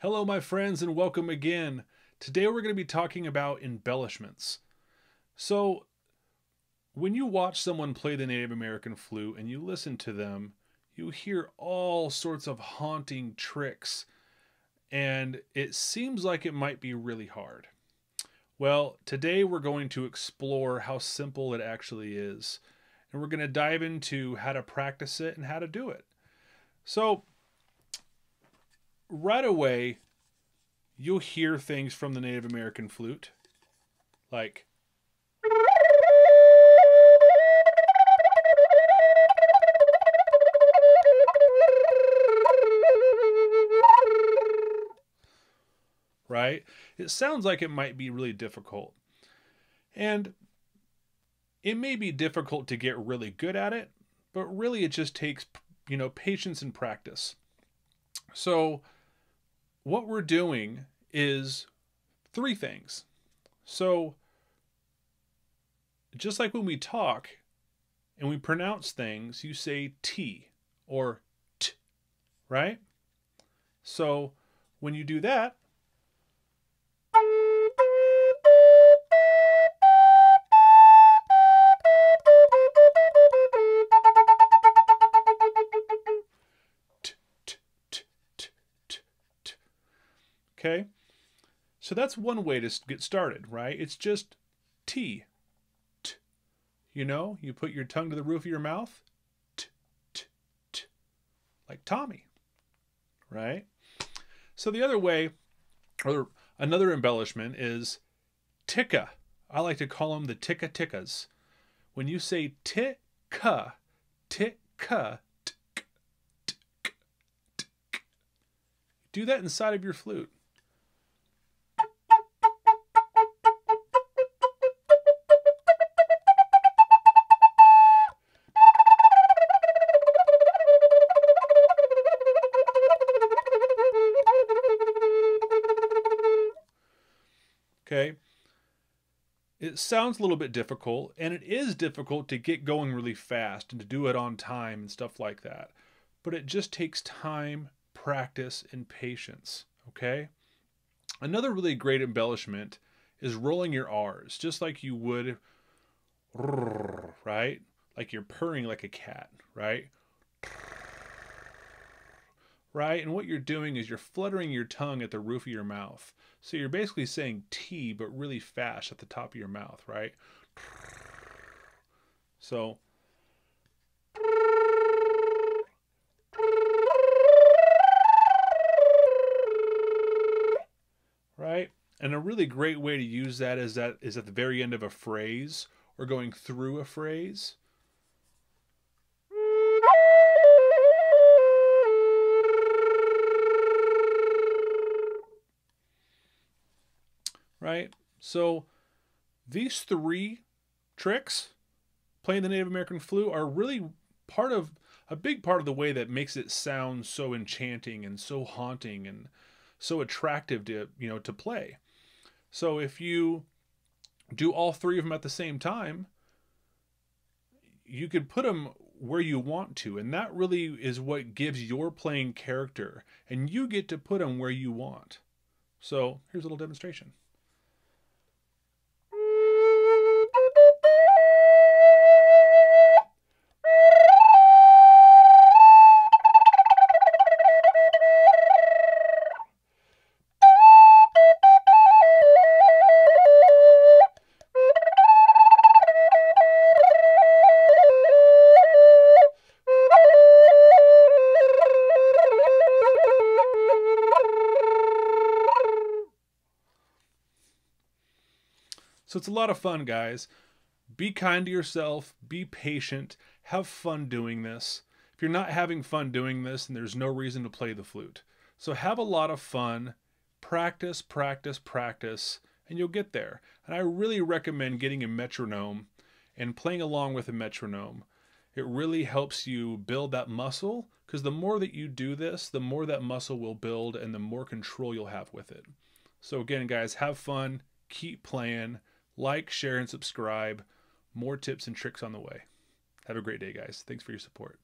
Hello, my friends, and welcome again. Today we're going to be talking about embellishments. So, when you watch someone play the Native American flute and you listen to them, you hear all sorts of haunting tricks, and it seems like it might be really hard. Well, today we're going to explore how simple it actually is, and we're going to dive into how to practice it and how to do it. So, right away, you'll hear things from the Native American flute, like. Right? It sounds like it might be really difficult. And it may be difficult to get really good at it, but really it just takes, you know, patience and practice. So, what we're doing is three things. So, just like when we talk and we pronounce things, you say T or T, right? So, when you do that, Okay? So that's one way to get started, right? It's just T. T. You know, you put your tongue to the roof of your mouth. T, t, t. Like Tommy, right? So the other way, or another embellishment is ticka. I like to call them the ticka tickas. When you say ticka, ticka, tick, tick, tick, do that inside of your flute. Okay. It sounds a little bit difficult, and it is difficult to get going really fast and to do it on time and stuff like that. But it just takes time, practice, and patience. Okay. Another really great embellishment is rolling your R's, just like you would, right? Like you're purring like a cat, right? Right? And what you're doing is you're fluttering your tongue at the roof of your mouth. So you're basically saying T, but really fast at the top of your mouth, right? So. Right? And a really great way to use that is that is at the very end of a phrase or going through a phrase. Right? So these three tricks, playing the Native American flute, are really part of a big part of the way that makes it sound so enchanting and so haunting and so attractive to you know to play. So if you do all three of them at the same time, you could put them where you want to, and that really is what gives your playing character, and you get to put them where you want. So here's a little demonstration. So it's a lot of fun, guys. Be kind to yourself, be patient, have fun doing this. If you're not having fun doing this, then there's no reason to play the flute. So have a lot of fun, practice, practice, practice, and you'll get there. And I really recommend getting a metronome and playing along with a metronome. It really helps you build that muscle because the more that you do this, the more that muscle will build and the more control you'll have with it. So, again, guys, have fun, keep playing. Like, share, and subscribe. More tips and tricks on the way. Have a great day, guys. Thanks for your support.